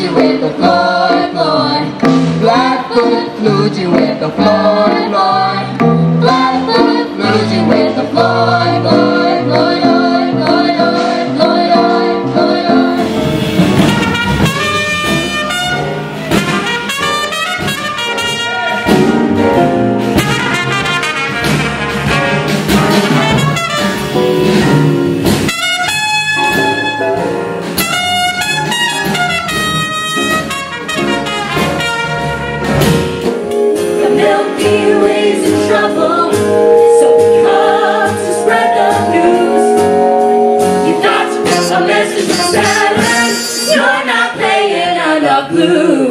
you with the floor, boy. Blackfoot flew you with the floor, boy. Blackfoot flew you your message is silent. You're not playing on the blues.